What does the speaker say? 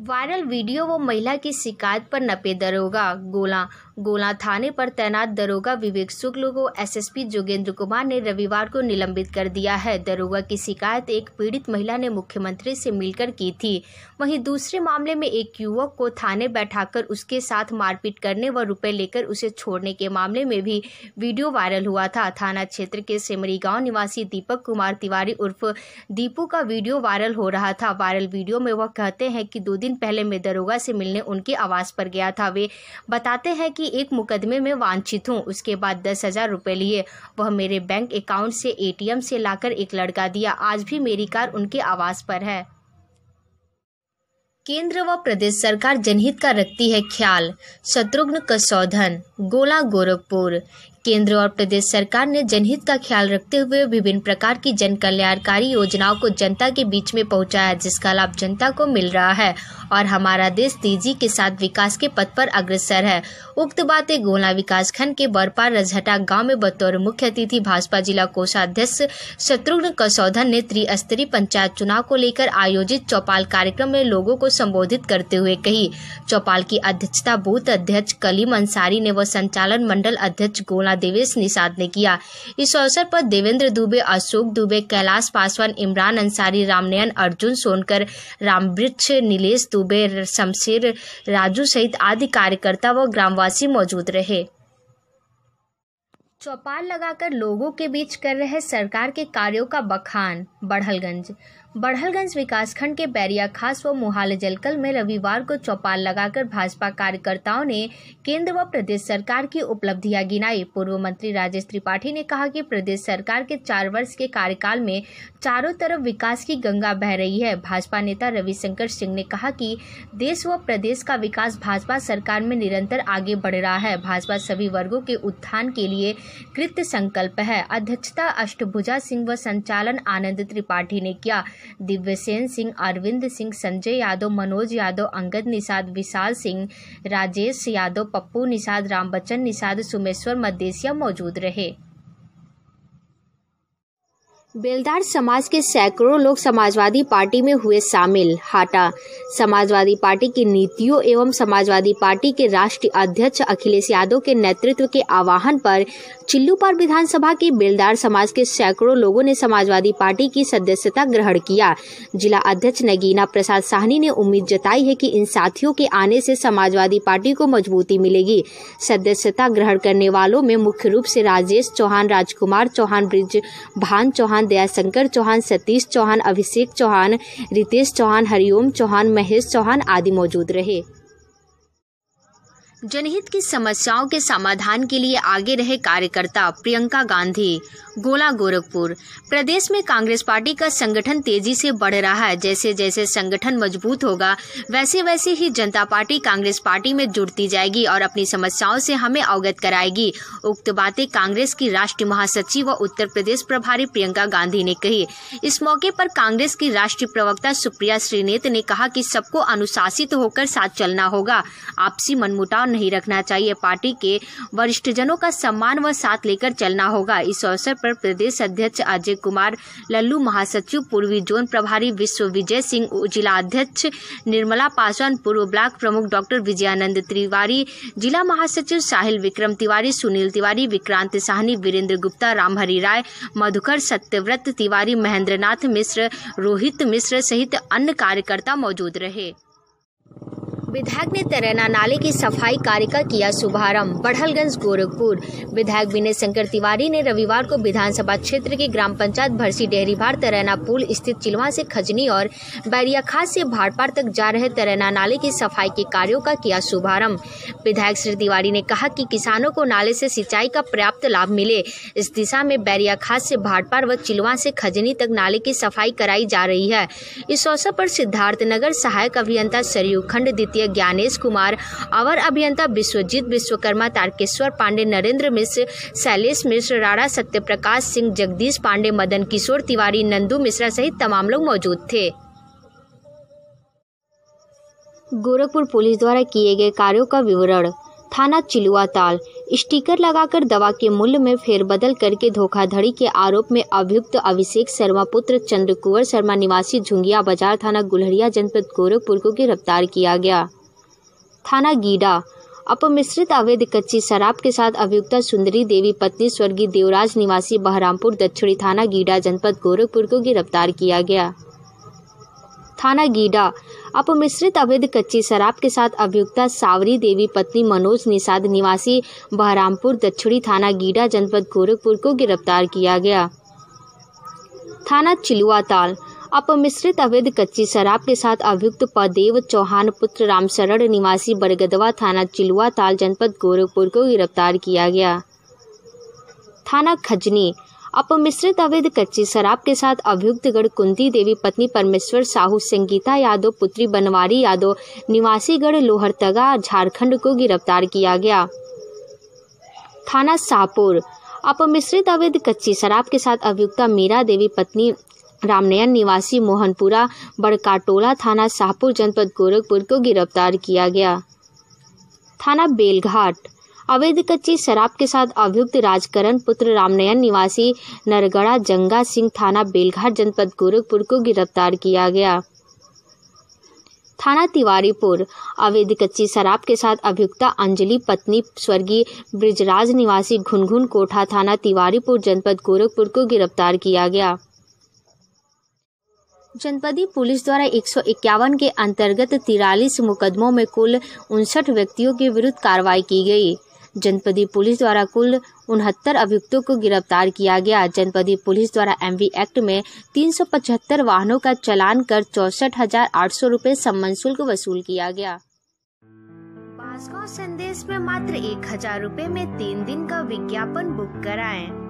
Viral video व महिला की शिकायत पर नपे दरोगा गोला गोला थाने पर तैनात दरोगा विवेक शुक्ल को एसएसपी जोगेंद्र कुमार ने रविवार को निलंबित कर दिया है। दरोगा की शिकायत एक पीड़ित महिला ने मुख्यमंत्री से मिलकर की थी। वहीं दूसरे मामले में एक युवक को थाने बैठाकर उसके साथ मारपीट करने व रुपए लेकर उसे छोड़ने के मामले में भी वीडियो वायरल हुआ था। थाना क्षेत्र के सिमरी गाँव निवासी दीपक कुमार तिवारी उर्फ़ दीपू का वीडियो वायरल हो रहा था। वायरल वीडियो में वह कहते हैं कि दो दिन पहले मैं दरोगा से मिलने उनके आवास पर गया था। वे बताते हैं कि एक मुकदमे में वांछित हूँ। उसके बाद दस हज़ार रुपये लिए। वह मेरे बैंक अकाउंट से एटीएम से लाकर एक लड़का दिया। आज भी मेरी कार उनके आवास पर है। केंद्र व प्रदेश सरकार जनहित का रखती है ख्याल। शत्रुघ्न कसौधन गोला गोरखपुर। केंद्र और प्रदेश सरकार ने जनहित का ख्याल रखते हुए विभिन्न प्रकार की जन कल्याणकारी योजनाओं को जनता के बीच में पहुँचाया, जिसका लाभ जनता को मिल रहा है और हमारा देश तेज़ी के साथ विकास के पथ पर अग्रसर है। उक्त बातें गोला विकास खंड के बरपार रजहटा गाँव में बतौर मुख्य अतिथि भाजपा जिला कोषाध्यक्ष शत्रुघ्न कसौधन ने त्रिस्तरीय पंचायत चुनाव को लेकर आयोजित चौपाल कार्यक्रम में लोगों को संबोधित करते हुए कही। चौपाल की अध्यक्षता बूथ अध्यक्ष कलीम अंसारी ने व संचालन मंडल अध्यक्ष गोला राणा देवेश निषाद ने किया। इस अवसर पर देवेंद्र दुबे, अशोक दुबे, कैलाश पासवान, इमरान अंसारी, रामनयन अर्जुन सोनकर, रामवृक्ष नीलेष दुबे, शमशेर राजू सहित आदि कार्यकर्ता व ग्रामवासी मौजूद रहे। चौपाल लगाकर लोगों के बीच कर रहे सरकार के कार्यों का बखान बढ़लगंज बढ़लगंज विकासखंड के बैरिया खास व मोहाल जलकल में रविवार को चौपाल लगाकर भाजपा कार्यकर्ताओं ने केंद्र व प्रदेश सरकार की उपलब्धियाँ गिनाई। पूर्व मंत्री राजेश त्रिपाठी ने कहा कि प्रदेश सरकार के चार वर्ष के कार्यकाल में चारों तरफ़ विकास की गंगा बह रही है। भाजपा नेता रविशंकर सिंह ने कहा कि देश व प्रदेश का विकास भाजपा सरकार में निरंतर आगे बढ़ रहा है। भाजपा सभी वर्गों के उत्थान के लिए कृत संकल्प है। अध्यक्षता अष्टभुजा सिंह व संचालन आनंद त्रिपाठी ने किया। दिव्यसेन सिंह, अरविंद सिंह, संजय यादव, मनोज यादव, अंगद निषाद, विशाल सिंह, राजेश यादव, पप्पू निषाद, रामबच्चन निषाद, सुमेश्वर मदेसिया मौजूद रहे। बेलदार समाज के सैकड़ों लोग समाजवादी पार्टी में हुए शामिल। हाटा, समाजवादी पार्टी की नीतियों एवं समाजवादी पार्टी के राष्ट्रीय अध्यक्ष अखिलेश यादव के नेतृत्व के आह्वान पर चिल्लूपार विधानसभा के बेलदार समाज के सैकड़ों लोगों ने समाजवादी पार्टी की सदस्यता ग्रहण किया। जिला अध्यक्ष नगीना प्रसाद साहनी ने उम्मीद जताई है कि इन साथियों के आने से समाजवादी पार्टी को मजबूती मिलेगी। सदस्यता ग्रहण करने वालों में मुख्य रूप से राजेश चौहान, राजकुमार चौहान, ब्रिज भान चौहान दयाशंकर चौहान, सतीश चौहान, अभिषेक चौहान, रितेश चौहान, हरिओम चौहान, महेश चौहान आदि मौजूद रहे। जनहित की समस्याओं के समाधान के लिए आगे रहे कार्यकर्ता प्रियंका गांधी। गोला गोरखपुर। प्रदेश में कांग्रेस पार्टी का संगठन तेज़ी से बढ़ रहा है। जैसे जैसे संगठन मज़बूत होगा, वैसे वैसे ही जनता पार्टी कांग्रेस पार्टी में जुड़ती जाएगी और अपनी समस्याओं से हमें अवगत कराएगी। उक्त बातें कांग्रेस की राष्ट्रीय महासचिव व उत्तर प्रदेश प्रभारी प्रियंका गांधी ने कही। इस मौके पर कांग्रेस की राष्ट्रीय प्रवक्ता सुप्रिया श्रीनेत ने कहा कि सबको अनुशासित होकर साथ चलना होगा। आपसी मनमुटाव नहीं रखना चाहिए। पार्टी के वरिष्ठ जनों का सम्मान व साथ लेकर चलना होगा। इस अवसर पर प्रदेश अध्यक्ष अजय कुमार, लल्लू महासचिव, पूर्वी जोन प्रभारी विश्व विजय सिंह, जिला अध्यक्ष निर्मला पासवान, पूर्व ब्लॉक प्रमुख डॉक्टर विजयानंद तिवारी, जिला महासचिव साहिल विक्रम तिवारी, सुनील तिवारी, विक्रांत साहनी, वीरेंद्र गुप्ता, रामहरि राय, मधुकर सत्यव्रत तिवारी, महेंद्रनाथ मिश्र, रोहित मिश्र सहित अन्य कार्यकर्ता मौजूद रहे। विधायक ने तरेना नाले की सफ़ाई कार्य का किया शुभारंभ। बढ़लगंज गोरखपुर। विधायक विनय शंकर तिवारी ने रविवार को विधानसभा क्षेत्र के ग्राम पंचायत भरसी डेहरीभार तरेना पुल स्थित चिलवा से खजनी और बैरिया खास से भाड़पार तक जा रहे तरेना नाले की सफ़ाई के कार्यों का किया शुभारंभ। विधायक श्री तिवारी ने कहा कि किसानों को नाले से सिंचाई का पर्याप्त लाभ मिले। इस दिशा में बैरिया खास से भाड़पार व चिलवा से खजनी तक नाले की सफ़ाई कराई जा रही है। इस अवसर पर सिद्धार्थनगर सहायक अभियंता सरयू खंड द्वितीय सदस्य ज्ञानेश कुमार, अवर अभियंता विश्वजीत विश्वकर्मा, तारकेश्वर पांडे, नरेंद्र मिश्र, शैलेश मिश्र, राणा सत्यप्रकाश सिंह, जगदीश पांडे, मदन किशोर तिवारी, नंदू मिश्रा सहित तमाम लोग मौजूद थे। गोरखपुर पुलिस द्वारा किए गए कार्यों का विवरण, थाना चिलुआ ताल स्टिकर लगाकर दवा के मूल्य में फेरबदल करके धोखाधड़ी के आरोप में अभियुक्त अभिषेक शर्मा पुत्र चंद्र कुंवर शर्मा निवासी झुंगिया बाज़ार थाना गुलहरिया, जनपद गोरखपुर को गिरफ़्तार किया गया। थाना गीडा। अपमिश्रित अवैध कच्ची शराब के साथ अभियुक्ता सुंदरी देवी पत्नी स्वर्गीय देवराज निवासी बहरामपुर दक्षिणी थाना गीडा, जनपद गोरखपुर को गिरफ़्तार किया गया। थाना गीडा। अपमिश्रित अवैध कच्ची शराब के साथ अभियुक्ता सावरी देवी, पत्नी मनोज निषाद निवासी बहरामपुर, दक्षिणी थाना गीडा, जनपद गोरखपुर को गिरफ़्तार किया गया। थाना चिलुआ ताल। अपमिश्रित अवैध कच्ची शराब के साथ अभियुक्त पदेव चौहान, पुत्र रामशरण निवासी बरगदवा थाना चिलुआ ताल, जनपद गोरखपुर को गिरफ़्तार किया गया। थाना खजनी। अपमिश्रित अवैध कच्ची शराब के साथ अभियुक्तगढ़ कुंती देवी पत्नी परमेश्वर साहू, संगीता यादव, पुत्री बनवारी यादव, निवासीगढ़ लोहरतगा, झारखंड को गिरफ़्तार किया गया। थाना शाहपुर अपमिश्रित अवैध कच्ची शराब के साथ अभियुक्ता मीरा देवी पत्नी रामनयन, निवासी मोहनपुरा, बड़काटोला थाना शाहपुर जनपद गोरखपुर को गिरफ़्तार किया गया। थाना बेलघाट। अवैध कच्ची शराब के साथ अभियुक्त राजकरण पुत्र रामनयन निवासी नरगड़ा जंगा सिंह थाना बेलघाट जनपद गोरखपुर को गिरफ़्तार किया गया। थाना तिवारीपुर, अवैध कच्ची शराब के साथ अभियुक्ता अंजलि, पत्नी स्वर्गीय ब्रिजराज निवासी घुनघुन कोठा थाना तिवारीपुर जनपद गोरखपुर को गिरफ़्तार किया गया। जनपदी पुलिस द्वारा एक सौ इक्यावन के अंतर्गत तिरालीस मुकदमों में कुल उनसठ व्यक्तियों के विरुद्ध कार्रवाई की गई। जनपदी पुलिस द्वारा कुल उनहत्तर अभियुक्तों को गिरफ़्तार किया गया जनपदी पुलिस द्वारा एमवी एक्ट में 375 वाहनों का चलान कर चौसठ हज़ार आठ सौ रूपए सम्मान शुल्क वसूल किया गया संदेश में मात्र एक हज़ार रूपए में तीन दिन का विज्ञापन बुक कराएँ।